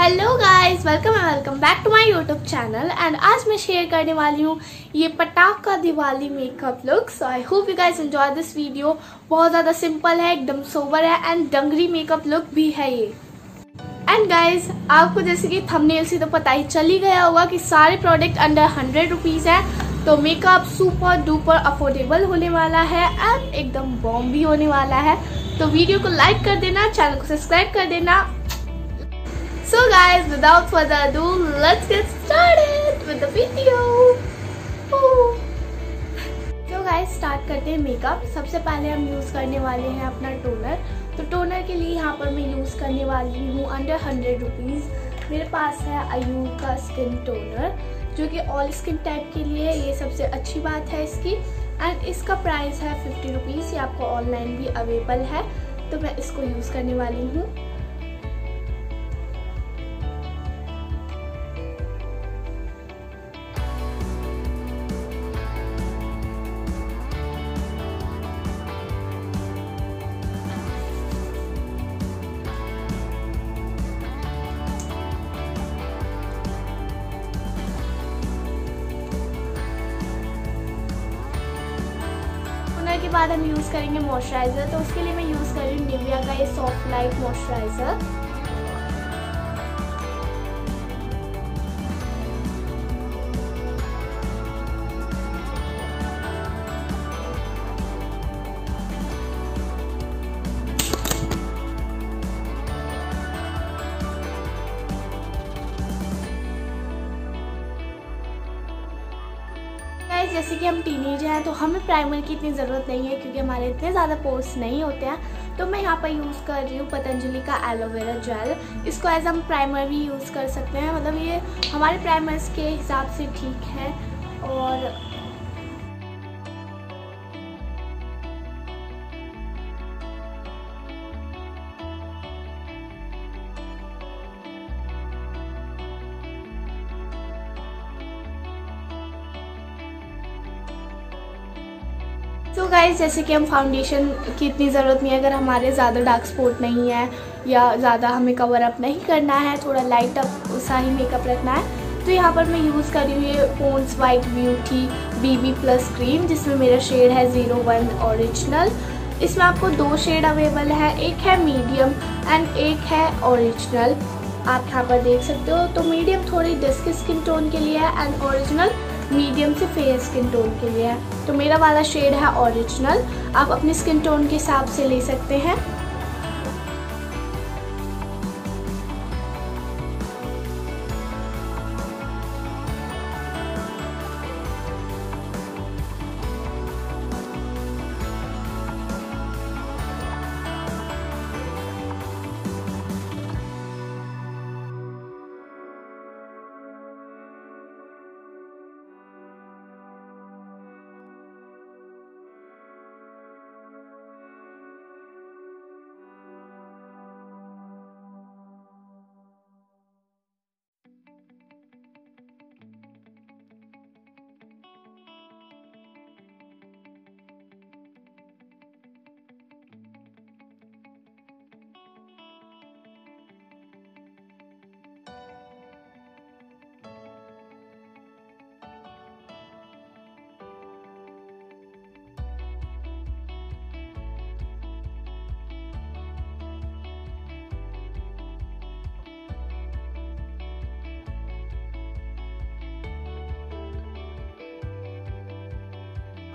Hello guys welcome and welcome back to my YouTube channel and आज मैं share करने वाली हूँ ये पटाखा Diwali makeup look so I hope you guys enjoy this video बहुत ज़्यादा सिंपल है, एकदम सोबर है एंड डंगरी मेकअप लुक भी है ये। एंड गाइज़ आपको जैसे कि थंबनेल से तो पता ही चल ही गया होगा कि सारे प्रोडक्ट अंडर हंड्रेड रुपीज़ है। तो मेकअप सुपर डुपर अफोर्डेबल होने वाला है एंड एकदम बॉम भी होने वाला है। तो वीडियो को लाइक कर देना चैनल को सब्सक्राइब कर देना। So guys, without further ado, let's get started with the video. तो स्टार्ट करते हैं मेकअप सबसे पहले हम यूज़ करने वाले हैं अपना टोनर तो टोनर के लिए यहाँ पर मैं यूज़ करने वाली हूँ अंडर हंड्रेड रुपीज़ मेरे पास है अयूर का स्किन टोनर जो कि ऑल स्किन टाइप के लिए है. ये सबसे अच्छी बात है इसकी. एंड इसका प्राइस है फिफ्टी रुपीज़ ये आपको ऑनलाइन भी अवेलेबल है. तो मैं इसको यूज़ करने वाली हूँ. टोनर के बाद हम यूज़ करेंगे मॉइस्चराइज़र तो उसके लिए मैं यूज़ कर रही हूँ निविया का ये सॉफ्ट लाइट मॉइस्चराइज़र गाइस जैसे कि हम टीनेजर हैं तो हमें प्राइमर की इतनी ज़रूरत नहीं है क्योंकि हमारे इतने ज़्यादा पोर्स नहीं होते हैं। तो मैं यहाँ पर यूज़ कर रही हूँ पतंजलि का एलोवेरा जेल इसको एज हम प्राइमर भी यूज़ कर सकते हैं। मतलब ये हमारे प्राइमर्स के हिसाब से ठीक है। और गाइज़ जैसे कि हम फाउंडेशन की इतनी ज़रूरत नहीं है, अगर हमारे ज़्यादा डार्क स्पॉट नहीं है या ज़्यादा हमें कवर अप नहीं करना है, थोड़ा लाइट अप सा ही मेकअप रखना है तो यहाँ पर मैं यूज़ कर रही हूँ ये Pond's white beauty BB plus cream जिसमें मेरा शेड है ज़ीरो वन ओरिजिनल इसमें आपको दो शेड अवेलेबल है, एक है मीडियम एंड एक है ओरिजिनल आप यहाँ पर देख सकते हो तो मीडियम थोड़ी डिस्क स्किन टोन के लिए है एंड ओरिजिनल मीडियम से फेयर स्किन टोन के लिए है। तो मेरा वाला शेड है ओरिजिनल आप अपने स्किन टोन के हिसाब से ले सकते हैं।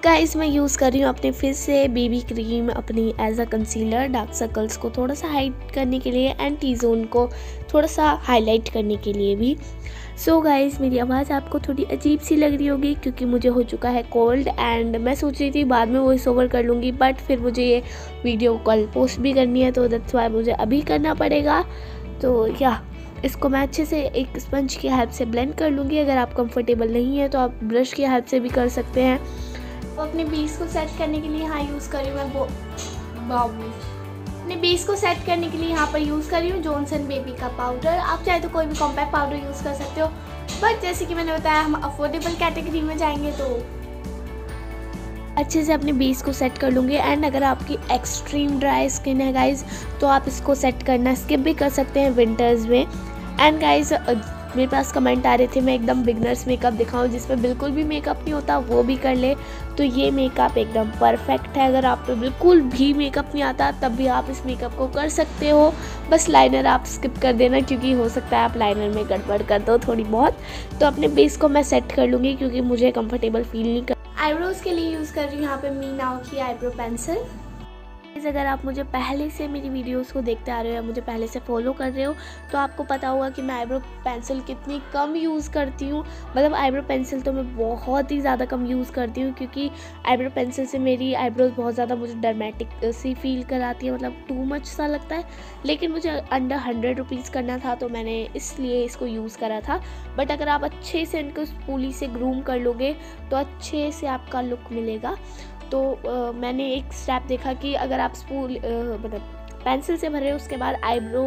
गाइस मैं यूज़ कर रही हूँ अपने फेस से बेबी क्रीम अपनी as uh concealer dark circles को थोड़ा सा हाइड करने के लिए एंड टी जोन को थोड़ा सा हाईलाइट करने के लिए भी। सो so गाइस मेरी आवाज़ आपको थोड़ी अजीब सी लग रही होगी क्योंकि मुझे हो चुका है कोल्ड एंड मैं सोच रही थी बाद में वॉइस ओवर कर लूँगी बट फिर मुझे ये वीडियो कल पोस्ट भी करनी है तो दैट्स वाई मुझे अभी करना पड़ेगा। तो या इसको मैं अच्छे से एक स्पंज की हेल्प से ब्लेंड कर लूँगी, अगर आप कंफर्टेबल नहीं है तो आप ब्रश की हेल्प से भी कर सकते हैं। तो अपने बेस को सेट करने के लिए यहाँ यूज़ कर रही हूँ मैं बाबू अपने बेस को सेट करने के लिए यहाँ पर यूज़ कर रही हूँ जॉनसन बेबी का पाउडर आप चाहे तो कोई भी कॉम्पैक्ट पाउडर यूज़ कर सकते हो। बट जैसे कि मैंने बताया, हम अफोर्डेबल कैटेगरी में जाएँगे तो अच्छे से अपने बेस को सेट कर लूँगी। एंड अगर आपकी एक्सट्रीम ड्राई स्किन है गाइज़ तो आप इसको सेट करना स्किप भी कर सकते हैं विंटर्स में। एंड गाइज़ मेरे पास कमेंट आ रहे थे, मैं एकदम बिगनर्स मेकअप दिखाऊँ, जिसमें बिल्कुल भी मेकअप नहीं होता, वो भी कर ले। तो ये मेकअप एकदम परफेक्ट है। अगर आप पे बिल्कुल भी मेकअप नहीं आता, तब भी आप इस मेकअप को कर सकते हो। बस लाइनर आप स्किप कर देना, क्योंकि हो सकता है आप लाइनर में गड़बड़ कर दो थोड़ी बहुत। तो अपने बेस को मैं सेट कर लूँगी, क्योंकि मुझे कंफर्टेबल फील नहीं कर आईब्रोज़ के लिए यूज़ कर रही हूँ यहाँ पे मी नाव की आईब्रो पेंसिल अगर आप मुझे पहले से मेरी वीडियोस को देखते आ रहे हो या मुझे पहले से फॉलो कर रहे हो तो आपको पता होगा कि मैं आईब्रो पेंसिल कितनी कम यूज़ करती हूँ। मतलब आईब्रो पेंसिल तो मैं बहुत ही ज़्यादा कम यूज़ करती हूँ, क्योंकि आईब्रो पेंसिल से मेरी आईब्रोज बहुत ज़्यादा मुझे डरमेटिक सी फील कराती है। मतलब टू मच सा लगता है। लेकिन मुझे अंडर हंड्रेड रुपीज़ करना था तो मैंने इसलिए इसको यूज़ करा था। बट अगर आप अच्छे से इनको पूली से ग्रूम कर लोगे तो अच्छे से आपका लुक मिलेगा। तो आ, मैंने एक स्टेप देखा कि अगर आप स्पूल मतलब पेंसिल से भरे उसके बाद आईब्रो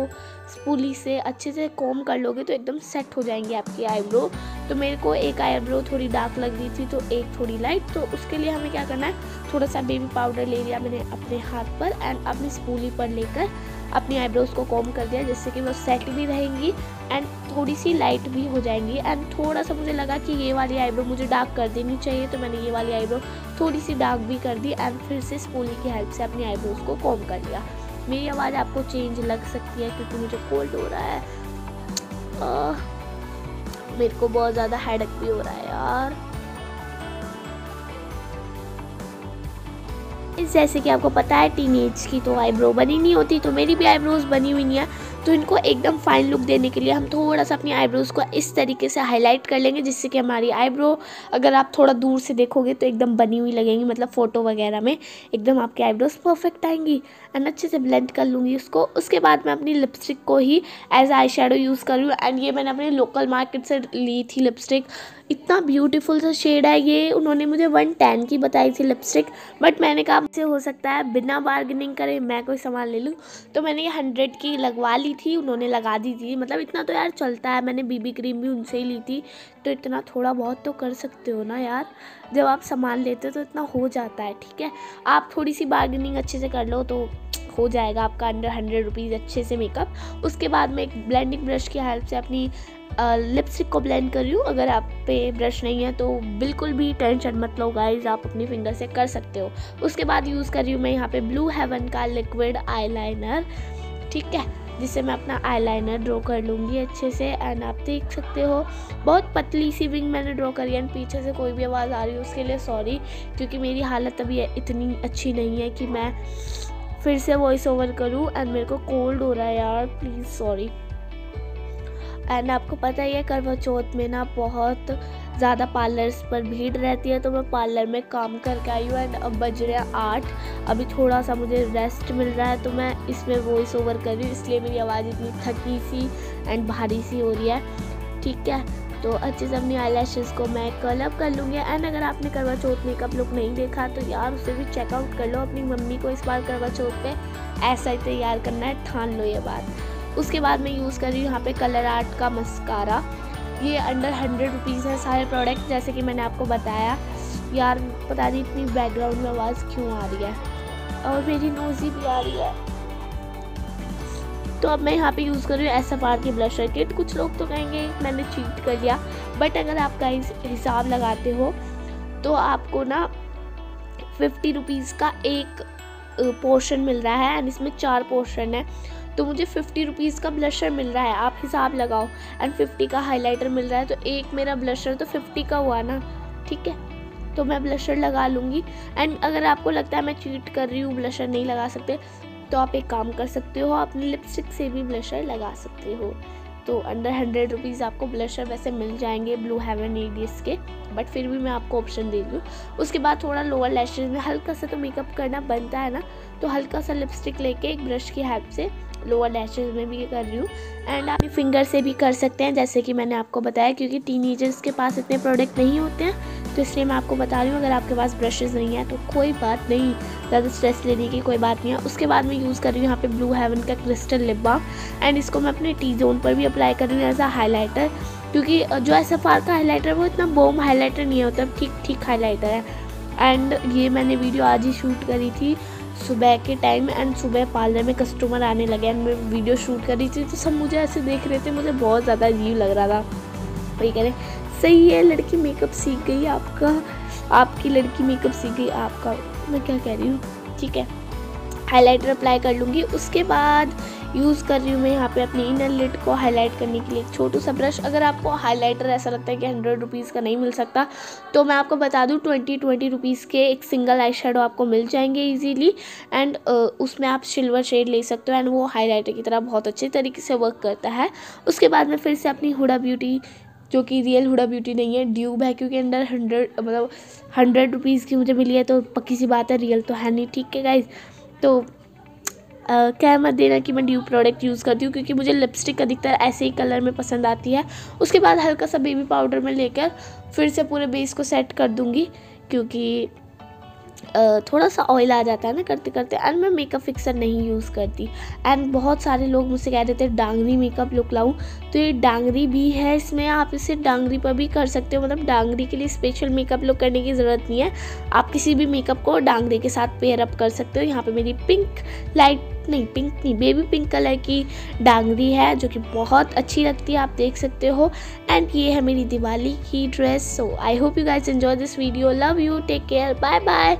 स्पूली से अच्छे से कॉम कर लोगे तो एकदम सेट हो जाएँगे आपकी आईब्रो। तो मेरे को एक आईब्रो थोड़ी डार्क लग रही थी तो एक थोड़ी लाइट। तो उसके लिए हमें क्या करना है थोड़ा सा बेबी पाउडर ले लिया मैंने अपने हाथ पर एंड अपनी स्पूली पर लेकर अपनी आईब्रोज को कॉम कर दिया जिससे कि वो सेट भी रहेंगी एंड थोड़ी सी लाइट भी हो जाएँगी। एंड थोड़ा सा मुझे लगा कि ये वाली आईब्रो मुझे डार्क कर देनी चाहिए तो मैंने ये वाली आईब्रो थोड़ी सी डार्क भी कर दी एंड फिर से स्पूली की हेल्प से अपनी आईब्रोज को कॉम कर लिया। मेरी आवाज़ आपको चेंज लग सकती है क्योंकि मुझे कोल्ड हो रहा है। आ, मेरे को बहुत ज़्यादा हेडक भी हो रहा है यार। जैसे कि आपको पता है टीनेज की तो आईब्रो बनी नहीं होती तो मेरी भी आईब्रोज बनी हुई नहीं है। तो इनको एकदम फाइन लुक देने के लिए हम थोड़ा सा अपनी आईब्रोज़ को इस तरीके से हाईलाइट कर लेंगे, जिससे कि हमारी आईब्रो अगर आप थोड़ा दूर से देखोगे तो एकदम बनी हुई लगेंगी मतलब फ़ोटो वगैरह में एकदम आपकी आईब्रोज़ परफेक्ट आएँगी। एंड अच्छे से ब्लेंड कर लूँगी उसको। उसके बाद मैं अपनी लिपस्टिक को ही एज आई शेडो यूज़ कर एंड ये मैंने अपने लोकल मार्केट से ली थी लिपस्टिक इतना ब्यूटीफुल सा शेड है ये। उन्होंने मुझे वन टेन की बताई थी लिपस्टिक बट मैंने कहा से हो सकता है, बिना बार्गेनिंग करे मैं कोई सामान ले लूँ। तो मैंने ये हंड्रेड की लगवा ली थी, उन्होंने लगा दी थी। मतलब इतना तो यार चलता है, मैंने बीबी क्रीम भी उनसे ही ली थी। तो इतना थोड़ा बहुत तो कर सकते हो ना यार? जब आप सामान लेते हो तो इतना हो जाता है, ठीक है? आप थोड़ी सी बार्गेनिंग अच्छे से कर लो तो हो जाएगा आपका अंडर हंड्रेड रुपीज़ अच्छे से मेकअप उसके बाद मैं एक ब्लेंडिंग ब्रश की हेल्प से अपनी लिपस्टिक को ब्लेंड कर रही हूँ। अगर आप पे ब्रश नहीं है तो बिल्कुल भी टेंशन मत लो गाइज़ आप अपनी फिंगर से कर सकते हो। उसके बाद यूज़ कर रही हूँ मैं यहाँ पे ब्लू हेवन का लिक्विड आईलाइनर ठीक है? जिससे मैं अपना आईलाइनर ड्रॉ कर लूँगी अच्छे से। एंड आप देख सकते हो, बहुत पतली सी विंग मैंने ड्रॉ करी एंड पीछे से कोई भी आवाज़ आ रही है, उसके लिए सॉरी क्योंकि मेरी हालत अभी इतनी अच्छी नहीं है कि मैं फिर से वॉइस ओवर करूँ। एंड मेरे को कोल्ड हो रहा है यार प्लीज़ सॉरी एंड आपको पता ही है करवा चौथ में ना बहुत ज़्यादा पार्लर्स पर भीड़ रहती है तो मैं पार्लर में काम करके आई हूँ एंड अब बज रहे हैं आठ। अभी थोड़ा सा मुझे रेस्ट मिल रहा है तो मैं इसमें वॉइस ओवर कर रही हूँ, इसलिए मेरी आवाज़ इतनी थकी सी एंड भारी सी हो रही है। ठीक है? तो अच्छे से अपनी आई को मैं कलअप कर लूँगी एंड अगर आपने करवा चौथ मेकअप लुक नहीं देखा तो यार उसे भी चेकआउट कर लो, अपनी मम्मी को इस बार करवा चौथ पे ऐसा ही तैयार करना है, ठान लो ये बात। उसके बाद मैं यूज़ कर रही हूँ यहाँ पे कलर आर्ट का मस्कारा ये अंडर हंड्रेड रुपीज़ है सारे प्रोडक्ट जैसे कि मैंने आपको बताया। यार, पता नहीं इतनी बैकग्राउंड में आवाज़ क्यों आ रही है। और मेरी नोज़ी भी आ रही है। तो अब मैं यहाँ पे यूज़ कर रही हूँ एस एफ़ आर की ब्लशर किट कुछ लोग तो कहेंगे, मैंने चीट कर लिया। बट अगर आपका हिसाब लगाते हो तो आपको ना फिफ्टी रुपीज़ का एक पोर्शन मिल रहा है। एंड इसमें चार पोर्शन है। तो मुझे फिफ्टी रुपीज़ का ब्लशर मिल रहा है, आप हिसाब लगाओ। एंड फिफ्टी का हाइलाइटर मिल रहा है तो एक मेरा ब्लशर तो फिफ्टी का हुआ ना, ठीक है? तो मैं ब्लशर लगा लूँगी। एंड अगर आपको लगता है मैं चीट कर रही हूँ ब्लशर नहीं लगा सकते तो आप एक काम कर सकते हो अपनी लिपस्टिक से भी ब्लशर लगा सकते हो। तो अंडर हंड्रेड रुपीज़ आपको ब्लशर वैसे मिल जाएँगे ब्लू हेवन एडियस के बट फिर भी मैं आपको ऑप्शन दे दूँ उसके बाद थोड़ा लोअर लैशेज में, हल्का सा तो मेकअप करना बनता है ना तो हल्का सा लिपस्टिक लेके एक ब्रश की हेल्प से लोअर लैशेज में भी कर रही हूँ। एंड आप फिंगर से भी कर सकते हैं, जैसे कि मैंने आपको बताया, क्योंकि टीनेजर्स के पास इतने प्रोडक्ट नहीं होते हैं तो इसलिए मैं आपको बता रही हूँ, अगर आपके पास ब्रशेज़ नहीं है तो कोई बात नहीं। ज़्यादा स्ट्रेस लेने की कोई बात नहीं है। उसके बाद मैं यूज़ कर रही हूँ यहाँ पे ब्लू हेवन का क्रिस्टल लिप बाम एंड इसको मैं अपने टी जोन पर भी अप्लाई कर रही हूँ एज अ हाईलाइटर क्योंकि जो एस एफ़ आर का हाईलाइटर वो इतना बोम हाईलाइटर नहीं है ठीक ठीक हाईलाइटर है। एंड ये मैंने वीडियो आज ही शूट करी थी। सुबह के टाइम एंड सुबह पार्लर में कस्टमर आने लगे एंड मैं वीडियो शूट कर रही थी तो सब मुझे ऐसे देख रहे थे, मुझे बहुत ज़्यादा अजीब लग रहा था। वही कह रहे, सही है, लड़की मेकअप सीख गई, आपका, आपकी लड़की मेकअप सीख गई, आपका। मैं क्या कह रही हूँ? ठीक है हाईलाइटर अप्लाई कर लूँगी। उसके बाद यूज़ कर रही हूँ मैं यहाँ पे अपनी इनर लिट को हाईलाइट करने के लिए। एक छोटू सा ब्रश अगर आपको हाईलाइटर ऐसा लगता है कि हंड्रेड रुपीज़ का नहीं मिल सकता तो मैं आपको बता दूँ ट्वेंटी ट्वेंटी रुपीज़ के एक सिंगल आई शेडो आपको मिल जाएँगे ईजीली एंड उसमें आप सिल्वर शेड ले सकते हो एंड वो हाईलाइटर की तरह बहुत अच्छे तरीके से वर्क करता है। उसके बाद में फिर से अपनी हुडा ब्यूटी जो कि रियल हुडा ब्यूटी नहीं है ड्यूब है, क्योंकि अंडर हंड्रेड मतलब हंड्रेड रुपीज़ की मुझे मिली है तो पक्की सी बात है रियल तो है नहीं, ठीक है गाइज़ तो क्या मत देना कि मैं ड्यू प्रोडक्ट यूज़ करती हूँ, क्योंकि मुझे लिपस्टिक अधिकतर ऐसे ही कलर में पसंद आती है। उसके बाद हल्का सा बेबी पाउडर में लेकर फिर से पूरे बेस को सेट कर दूँगी, क्योंकि थोड़ा सा ऑयल आ जाता है ना करते करते एंड मैं मेकअप फिक्सर नहीं यूज़ करती। एंड बहुत सारे लोग मुझसे कह देते हैं, डांगरी मेकअप लुक लाऊं। तो ये डांगरी भी है इसमें, आप इसे डांगरी पर भी कर सकते हो। मतलब डांगरी के लिए स्पेशल मेकअप लुक करने की ज़रूरत नहीं है। आप किसी भी मेकअप को डांगरी के साथ पेयर अप कर सकते हो। यहाँ पर मेरी पिंक लाइट नहीं पिंक नहीं बेबी पिंक कलर की डांगरी है, जो कि बहुत अच्छी लगती है, आप देख सकते हो। एंड ये है मेरी दिवाली की dress so I hope you guys enjoy this video love you take care bye bye